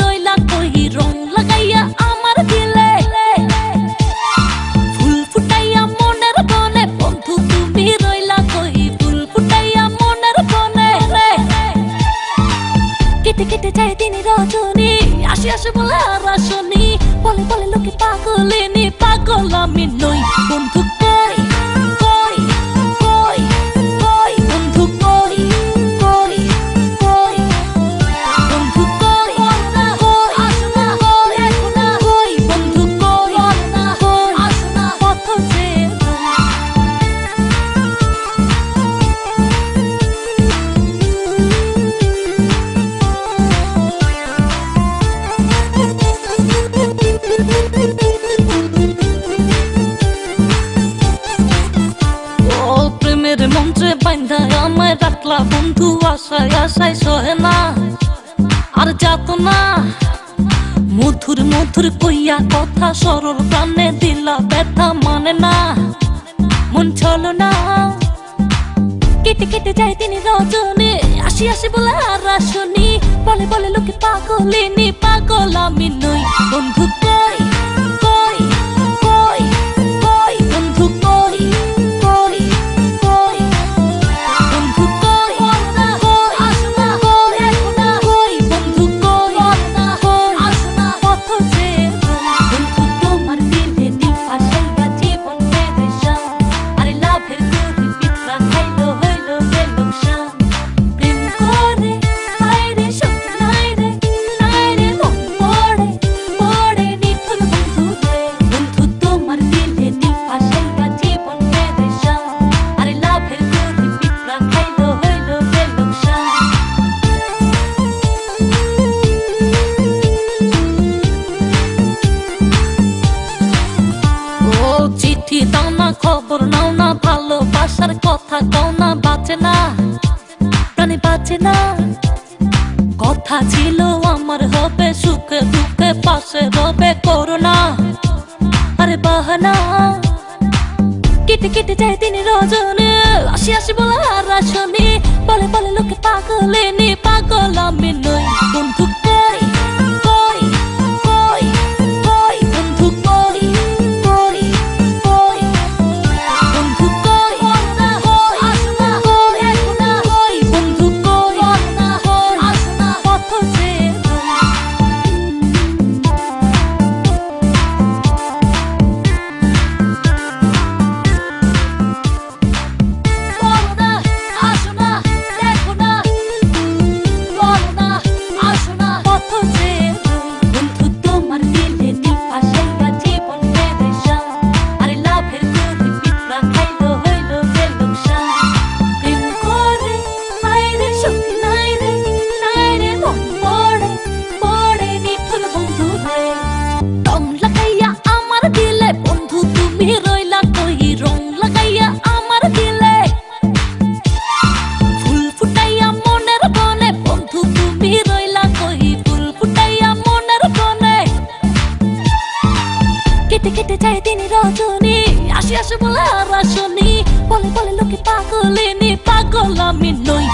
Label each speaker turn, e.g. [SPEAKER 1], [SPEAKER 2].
[SPEAKER 1] রইলা কই রং লাগাইয়া আমার দিলে। ফুল ফুটাইয়া মনের বনে, বন্ধু তুমি রইলা কই ফুল ফুটাইয়া মনের বনে। কেটে কেটে যায় দিন রজনী, আসে আসে বলে আর আসনি। বলে বলে লোকে পাগলিনি, পাগল আমি নই, বন্ধু বান্ধায় আমায় রাখলা বন্ধু আশায় আশায় সহে না। আর যাত না। মধুর মধুর কইয়া কথা সরল প্রাণে দিলা ব্যথা মানে না। মন ছল না। কেটে কেটে যায় তিনি রজনে। আসি আসি বলে আর আসনি। বলে বলে লোকে পাগলিনি, পাগল আমি নই। বন্ধুকে ভালোবাসার কথা কও না বাঁচে না। প্রাণী বাঁচে না। কথা ছিল আমার হবে, সুখে দুঃখে পাশে হবে করোনা। আরে বাহানা। কেটে কেটে যায় দিন রজনে আসি আসি বলার আসনে। বলে বলে লোকে পাগলেনি পাগল আমি নই। কোন আসে বলে আর আসনি বলে বলে লোকে পাগলেনি পাগল আমি নই।